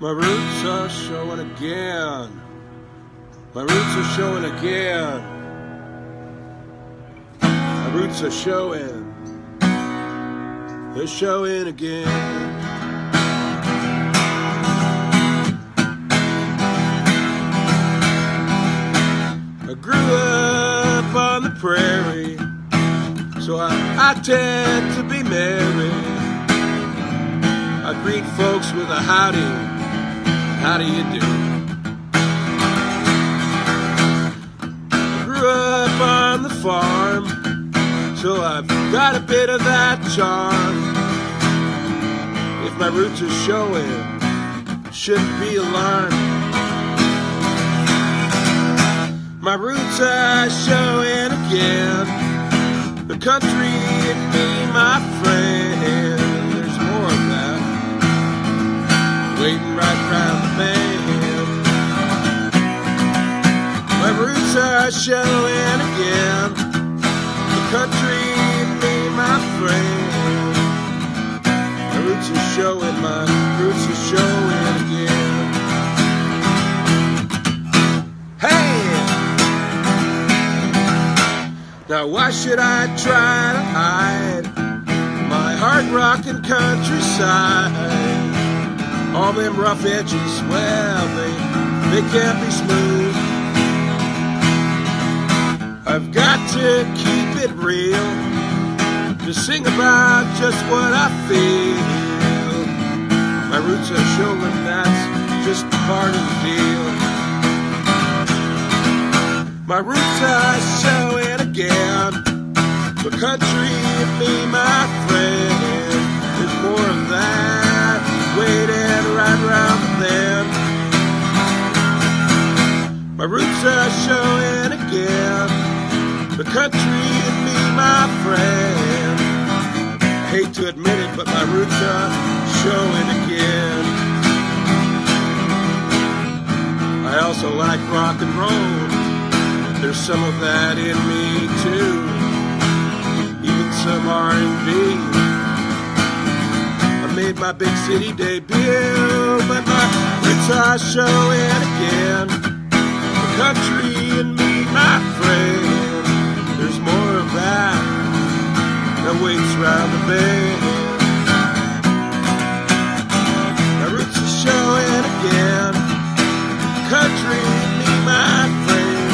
My roots are showing again. My roots are showing again. My roots are showing. They're showing again. I grew up on the prairie, so I, I tend to be merry. I greet folks with a howdy, how do you do? Grew up on the farm, so I've got a bit of that charm. If my roots are showing, shouldn't be alarmed. My roots are showing again. The country and me, my friend. There's more of that. Waiting right bend. My roots are showing again. The country me, my friend. My roots are showing, my roots are showing again. Hey! Now why should I try to hide my hard rockin' countryside? All them rough edges, well, they they can't be smooth. I've got to keep it real, to sing about just what I feel. My roots are showing that's just part of the deal. My roots are showing again. The country and me, my friend. Right round the bend. My roots are showing again. The country and me, my friend. I hate to admit it, but my roots are showing again. I also like rock and roll. There's some of that in me too, even some R&B. Made my big city debut, but my roots are showing again. The country and me, my friend. There's more of that that waits round the bend. My roots are showing again. The country and me, my friend.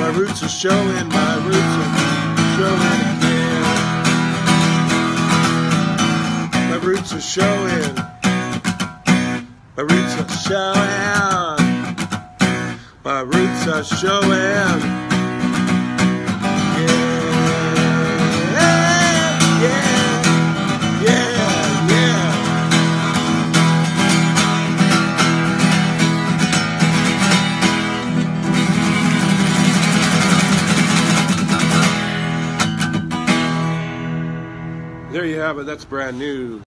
My roots are showing, my roots are showing, my roots are showing. There you have it. That's brand new.